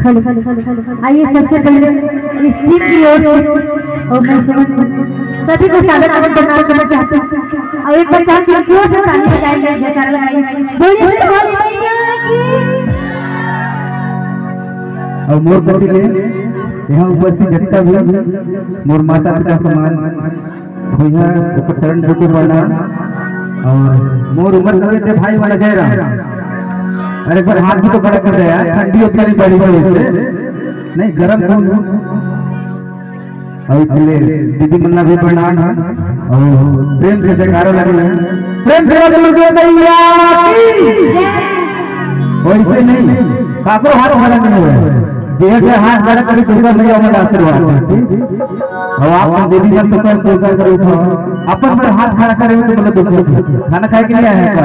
दीजिएगा आइए सबसे पहले इस टीम की ओर और मैं सभी को स्वागत करना चाहते हैं। और एक बार चाहे कि ज़ोर से ताली जयकार बोलिए बोलिए भैया की और मोर पति के यहाँ उपस्थित जितना भी, मोर माता पिता समान भैया चरण ढुके पड़ना और मोर उम्र भाई वाला जय अरे बार हाथ भी तो बड़ा कर दे यार, ठंडी उतना नहीं पड़ी पड़ी से नहीं, गरम खून और इसलिए दीदी मन्ना भी प्रणाम है। और प्रेम से जयकारो लगे हैं। प्रेम से दुर्गे मैया की वैसे नहीं काको हाथ खड़ा नहीं हुआ जैसे हाथ खड़ा करी दुर्गा मैया में आशीर्वाद और आप देवी जब तो कर दुर्गा करो तो अपन पर हाथ खड़ा करे तो दुर्गा खाना खाए के लिए हैं का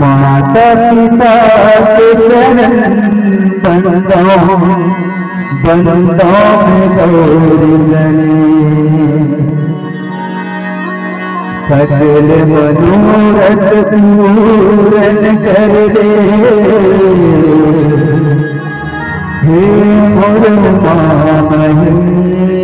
माता पिता के चरण बंदो बंदो में गौरी सकल मनोरथ पूरन कर दे हे मोर मामही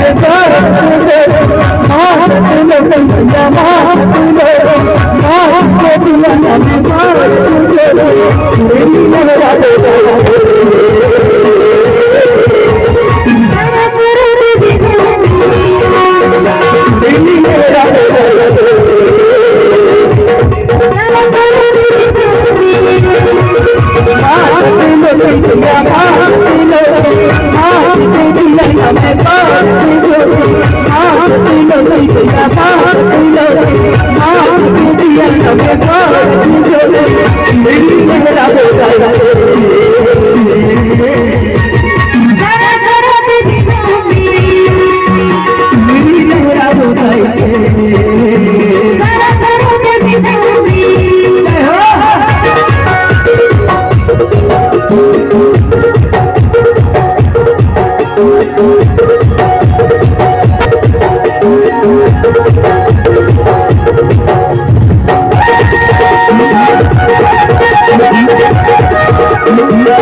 Hey,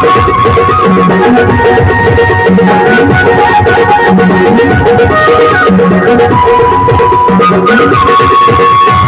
Thank you.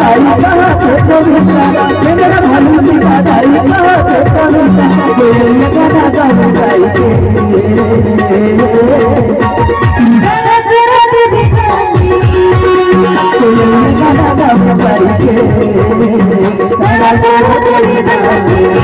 पहाड़ी गोविंदा मेरा भालू का दाई कहो गोविंदा कोयल गाना गाओ गाई कोयल गाना गाओ गाई सारा